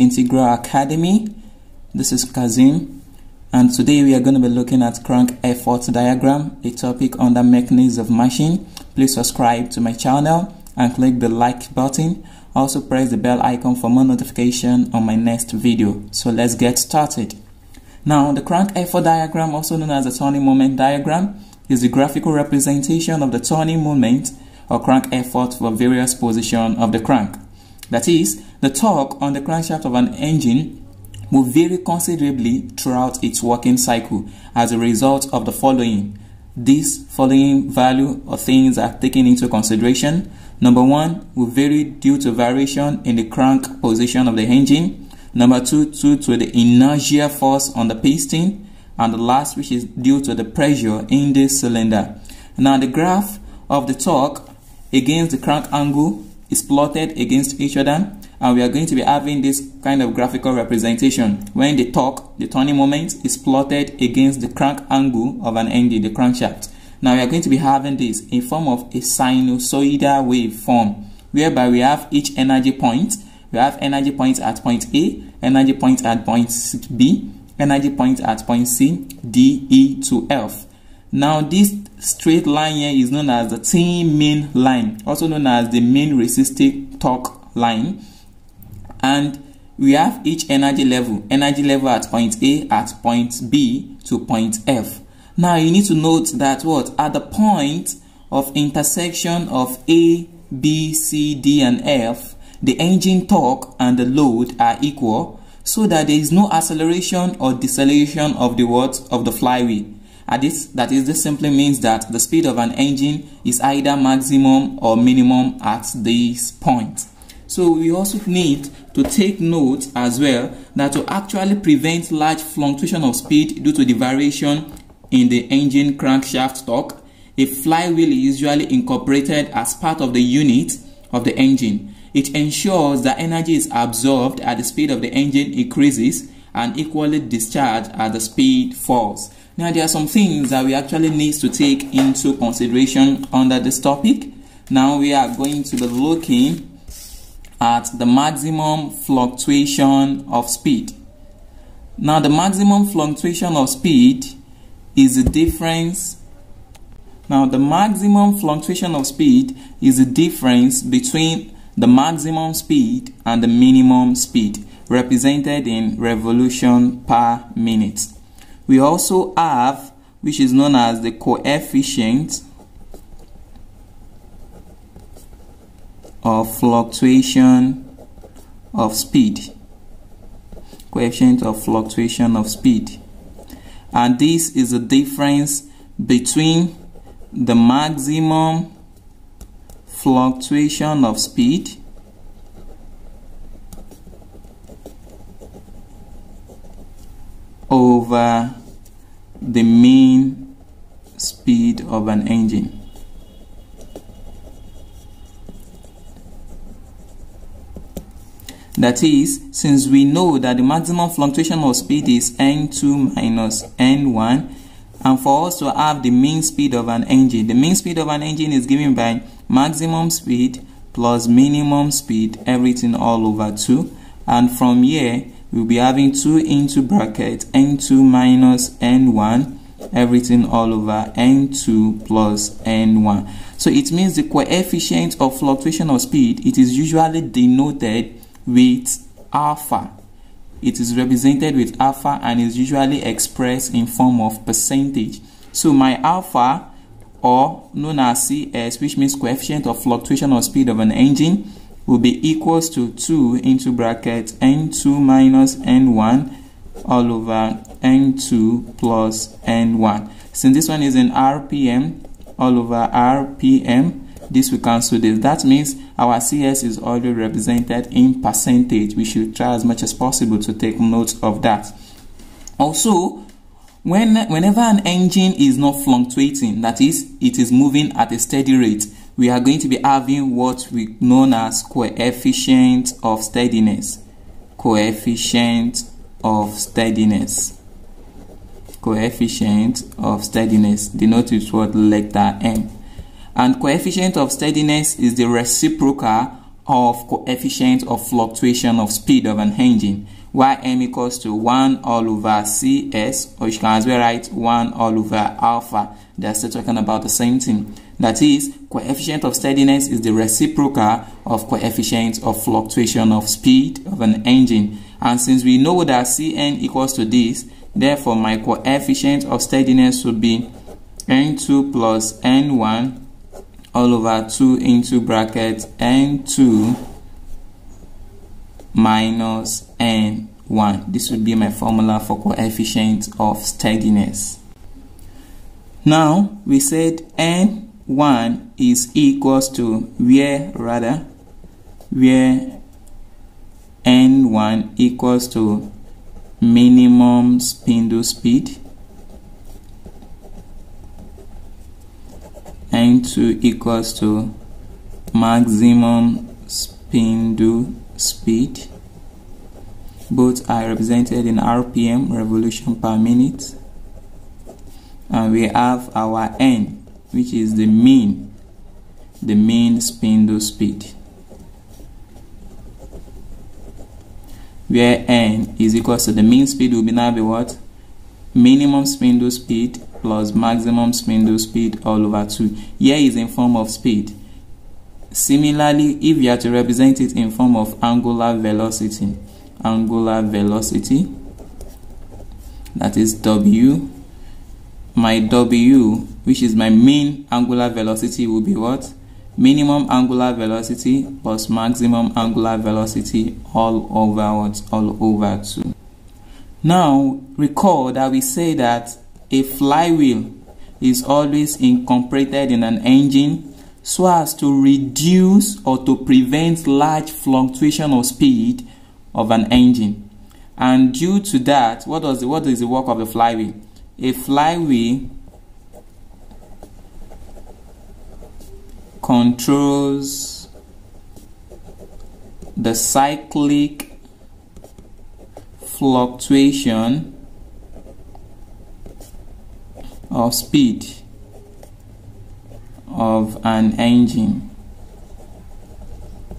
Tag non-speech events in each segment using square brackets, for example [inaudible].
Integral Academy. This is Kazim, and today we are going to be looking at crank effort diagram, a topic under mechanics of machine. Please subscribe to my channel and click the like button. Also press the bell icon for more notification on my next video. So let's get started. Now, the crank effort diagram, also known as the turning moment diagram, is the graphical representation of the turning moment or crank effort for various position of the crank. That is, the torque on the crankshaft of an engine will vary considerably throughout its working cycle as a result of the following. These following value or things are taken into consideration. Number one will vary due to variation in the crank position of the engine. Number two, due to the inertia force on the piston. And the last, which is due to the pressure in the cylinder. Now, the graph of the torque against the crank angle is plotted against each other and we are going to be having this kind of graphical representation when the torque, the turning moment, is plotted against the crank angle of an engine, the crankshaft. Now we are going to be having this in form of a sinusoidal waveform whereby we have each energy point. We have energy points at point A, energy point at point B, energy point at point C, D, E to F. Now this straight line here is known as the T main line, also known as the main resistive torque line. And we have each energy level, energy level at point A, at point B to point F. Now you need to note that what at the point of intersection of A, B, C, D and F, the engine torque and the load are equal so that there is no acceleration or deceleration of the what of the flywheel. And this, that is, this simply means that the speed of an engine is either maximum or minimum at this point. So we also need to take note as well that to actually prevent large fluctuation of speed due to the variation in the engine crankshaft torque, a flywheel is usually incorporated as part of the unit of the engine. It ensures that energy is absorbed as the speed of the engine increases and equally discharged as the speed falls. Now, there are some things that we actually need to take into consideration under this topic. Now, we are going to be looking at the maximum fluctuation of speed. Now, the maximum fluctuation of speed is the difference. Now, the maximum fluctuation of speed is the difference between the maximum speed and the minimum speed, represented in revolution per minute. We also have, which is known as the coefficient of fluctuation of speed. Coefficient of fluctuation of speed. And this is the difference between the maximum fluctuation of speed over the mean speed of an engine. That is, since we know that the maximum fluctuation of speed is n2 minus n1, and for us to have the mean speed of an engine, the mean speed of an engine is given by maximum speed plus minimum speed, everything all over 2. And from here, we'll be having 2 into bracket n2 minus n1 everything all over n2 plus n1 so it means the coefficient of fluctuation of speed it is usually denoted with alpha. It is represented with alpha and is usually expressed in form of percentage. So my alpha or known as cs which means coefficient of fluctuation of speed of an engine will be equals to 2 into bracket n2 minus n1 all over n2 plus n1. Since this one is in rpm, all over rpm, this will cancel this. That means our CS is already represented in percentage. We should try as much as possible to take note of that. Also, when, whenever an engine is not fluctuating, that is, it is moving at a steady rate, we are going to be having what we known as coefficient of steadiness. Coefficient of steadiness. Coefficient of steadiness denoted with what letter M. And coefficient of steadiness is the reciprocal of coefficient of fluctuation of speed of an engine ym equals to 1 all over cs or you can as well write 1 all over alpha they're still talking about the same thing that is coefficient of steadiness is the reciprocal of coefficient of fluctuation of speed of an engine and since we know that cn equals to this therefore my coefficient of steadiness would be n2 plus n1 all over 2 into bracket n2 minus n1. This would be my formula for coefficient of steadiness. Now, we said n1 is equals to where rather where n1 equals to minimum spindle speed n2 equals to maximum spindle speed. Both are represented in rpm revolution per minute. And we have our n which is the mean the mean spindle speed where n is equal to the mean speed will be now be what? Minimum spindle speed plus maximum spindle speed all over 2 here is in form of speed. Similarly if you are to represent it in form of angular velocity angular velocity that is w my w which is my mean angular velocity will be what minimum angular velocity plus maximum angular velocity all over what all over 2 now recall that we say that a flywheel is always incorporated in an engine so as to reduce or to prevent large fluctuation of speed of an engine. And due to that, what does the, what is the work of the flywheel? A flywheel controls the cyclic fluctuation of speed of an engine.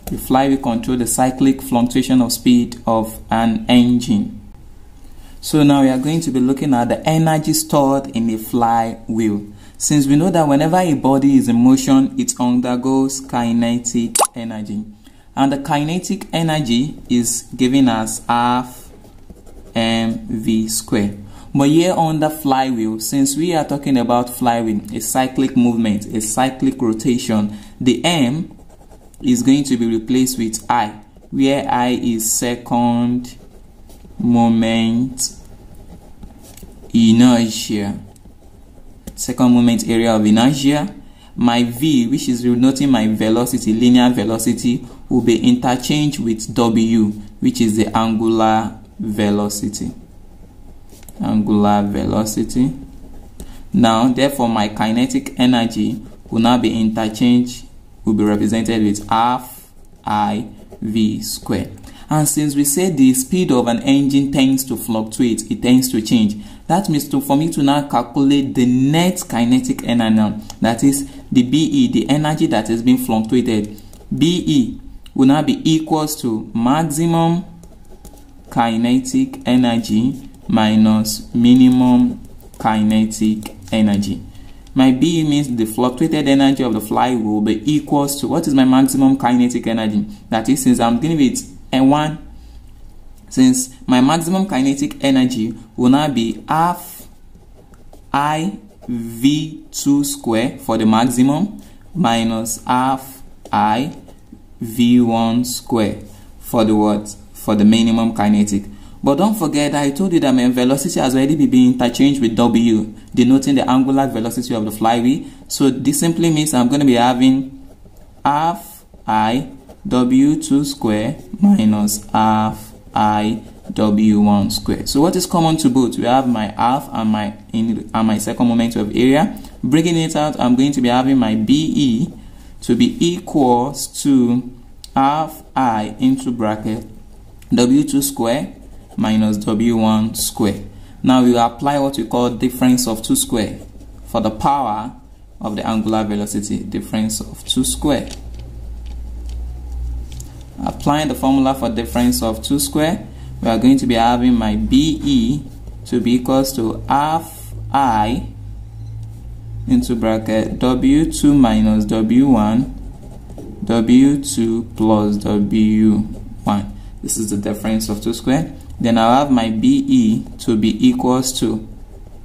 The flywheel control the cyclic fluctuation of speed of an engine. So now we are going to be looking at the energy stored in a flywheel. Since we know that whenever a body is in motion, it undergoes kinetic energy. And the kinetic energy is given as half mv square. But here on the flywheel, since we are talking about flywheel, a cyclic movement, a cyclic rotation, the m is going to be replaced with i, where i is second moment inertia. Second moment area of inertia. My v, which is denoting my velocity, linear velocity, will be interchanged with w, which is the angular velocity angular velocity. Now, therefore, my kinetic energy will now be interchanged, will be represented with half I V square. And since we said the speed of an engine tends to fluctuate, it tends to change. That means to, for me to now calculate the net kinetic energy, that is the BE, the energy that is being fluctuated, BE will now be equals to maximum kinetic energy minus minimum kinetic energy. My B means the fluctuated energy of the flywheel will be equals to what is my maximum kinetic energy? That is, since I'm dealing with N1, since my maximum kinetic energy will now be half I V2 square for the maximum minus half I V1 square for the what? For the minimum kinetic. But don't forget that I told you that my velocity has already been interchanged with W, denoting the angular velocity of the flywheel. So this simply means I'm going to be having half I W2 square minus half I W1 square. So what is common to both? We have my half and my in and my second moment of area. Breaking it out, I'm going to be having my BE to be equals to half I into bracket W2 square minus w1 square. Now we apply what we call difference of 2 square for the power of the angular velocity, difference of 2 square. Applying the formula for difference of 2 square, we are going to be having my BE to be equals to half I into bracket W2 minus W1 W2 plus W1. This is the difference of 2 square. Then I'll have my BE to be equals to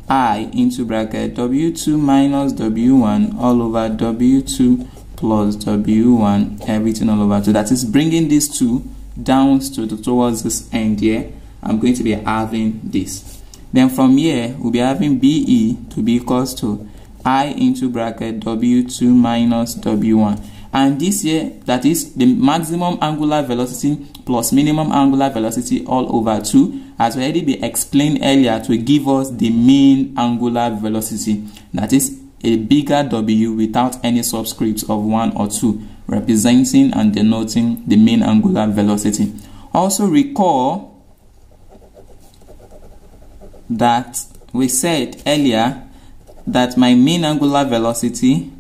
I into bracket W2 minus W1 all over W2 plus W1 everything all over 2. That is bringing these two down to the, towards this end here. I'm going to be having this. Then from here, we'll be having BE to be equals to I into bracket W2 minus W1 and this here that is the maximum angular velocity plus minimum angular velocity all over 2 has already been explained earlier to give us the mean angular velocity that is a bigger w without any subscripts of 1 or 2 representing and denoting the mean angular velocity. Also recall that we said earlier that my mean angular velocity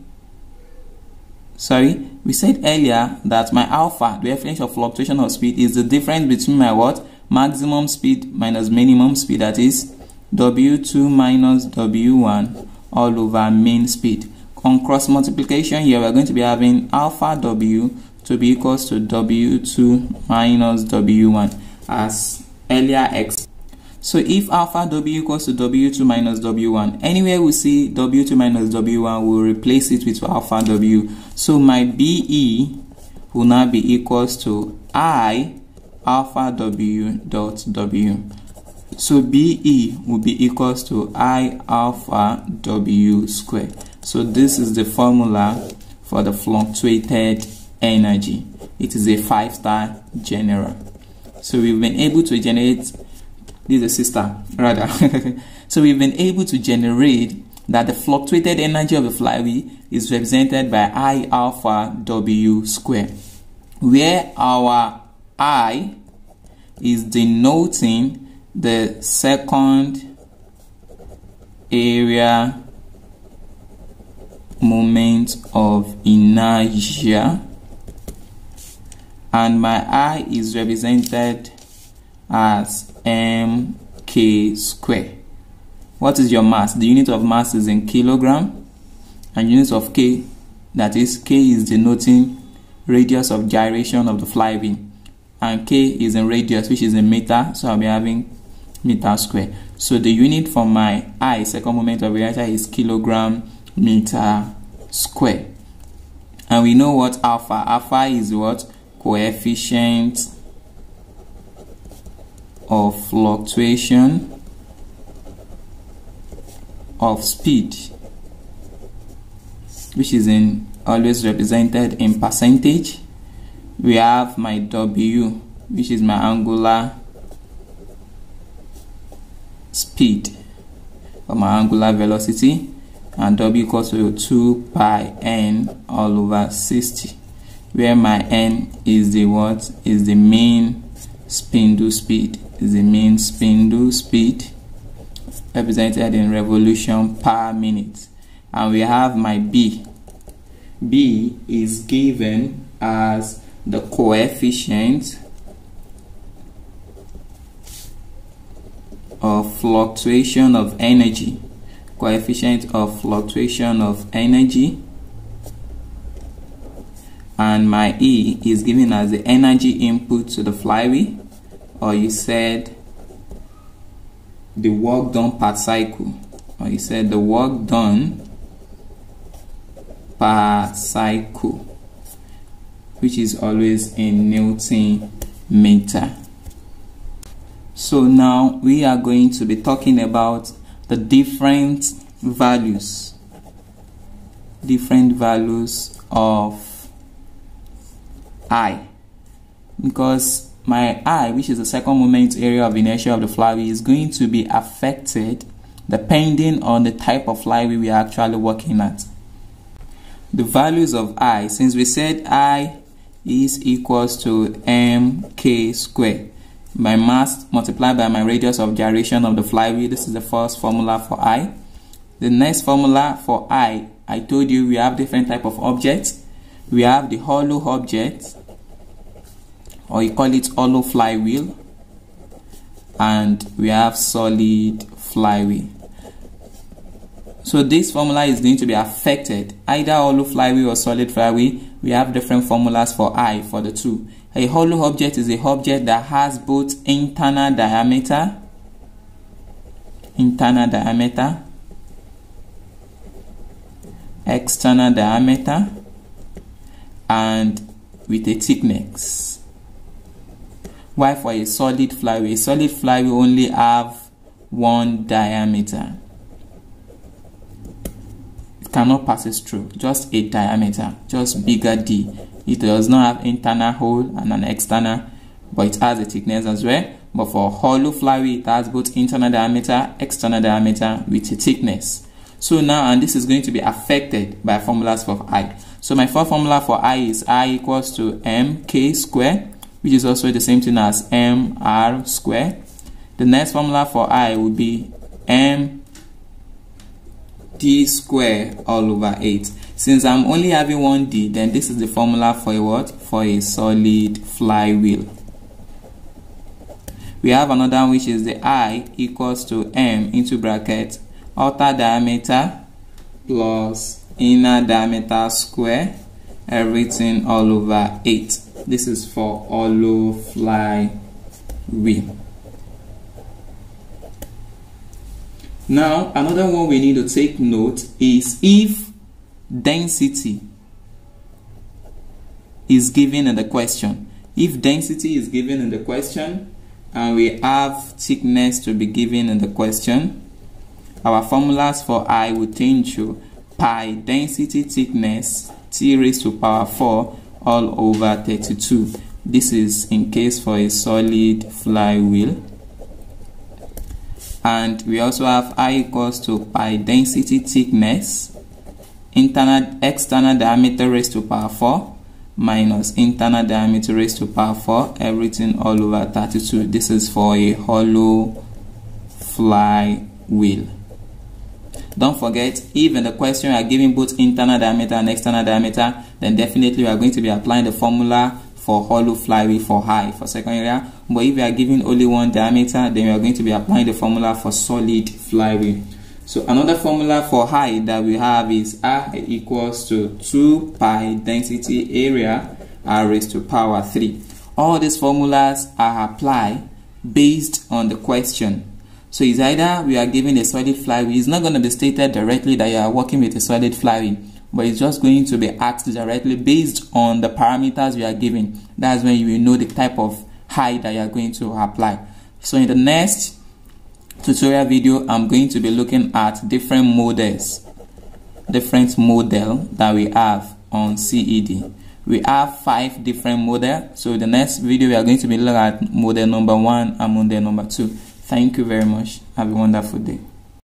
sorry we said earlier that my alpha the definition of fluctuation of speed is the difference between my what? Maximum speed minus minimum speed that is w2 minus w1 all over mean speed on cross multiplication here we're going to be having alpha w to be equals to w2 minus w1 as earlier x so if alpha w equals to w2 minus w1, anywhere we see w2 minus w1, we'll replace it with alpha w. So my be will now be equals to i alpha w dot w. So be will be equals to i alpha w square. So this is the formula for the fluctuated energy. It is a five-star general. So we've been able to generate this is a sister rather [laughs] so we've been able to generate that the fluctuated energy of the flywheel is represented by I alpha W square where our I is denoting the second area moment of inertia and my I is represented as mk square. What is your mass? The unit of mass is in kilogram and units of k, that is k is denoting radius of gyration of the flywheel and k is in radius which is in meter so I'll be having meter square. So the unit for my I second moment of inertia is kilogram meter square. And we know what alpha, alpha is what? Coefficient of fluctuation of speed which is in always represented in percentage we have my w which is my angular speed. Or my angular velocity and w equals to 2 pi n all over 60 where my n is the what? Is the mean spindle speed. Is the mean spindle speed represented in revolution per minute. And we have my b. B is given as the coefficient of fluctuation of energy. Coefficient of fluctuation of energy. And my E is given as the energy input to the flywheel or you said the work done per cycle or you said the work done per cycle which is always in Newton meter so now we are going to be talking about the different values different values of I because my I, which is the second moment area of inertia of the flywheel, is going to be affected depending on the type of flywheel we are actually working at. The values of I, since we said I is equals to mk square, my mass multiplied by my radius of gyration of the flywheel, this is the first formula for I. The next formula for I, I told you we have different type of objects. We have the hollow object, or you call it hollow flywheel and we have solid flywheel so this formula is going to be affected either hollow flywheel or solid flywheel we have different formulas for i for the two a hollow object is a object that has both internal diameter internal diameter external diameter and with a thickness. Why? For a solid flywheel. A solid flywheel only have one diameter. It cannot pass through just a diameter. Just bigger d it does not have internal hole and an external but it has a thickness as well. But for hollow flywheel it has both internal diameter external diameter with a thickness. So now and this is going to be affected by formulas for i. So my first formula for i is i equals to mk square which is also the same thing as mr square. The next formula for i would be m d square all over 8 since i'm only having one d then this is the formula for a what? For a solid flywheel. We have another one which is the i equals to m into bracket outer diameter plus inner diameter square everything all over 8 this is for hollow flywheel. Now another one we need to take note is if density is given in the question. If density is given in the question and we have thickness to be given in the question our formulas for I will change to pi density thickness t raised to power 4 all over 32 this is in case for a solid flywheel. And we also have I equals to pi density thickness internal external diameter raised to power 4 minus internal diameter raised to power 4 everything all over 32 this is for a hollow flywheel. Don't forget if in the question are giving both internal diameter and external diameter then definitely we are going to be applying the formula for hollow flywheel for high for second area. But if we are giving only one diameter then we are going to be applying the formula for solid flywheel so another formula for height that we have is R equals to 2 pi density area R raised to power 3. All these formulas are applied based on the question. So it's either we are given a solid flywheel. It's not going to be stated directly that you are working with a solid flywheel, but it's just going to be asked directly based on the parameters we are given. That's when you will know the type of height that you are going to apply. So in the next tutorial video I'm going to be looking at different models different model that we have on CED we have five different model so the next video we are going to be looking at model number one and model number two. Thank you very much. Have a wonderful day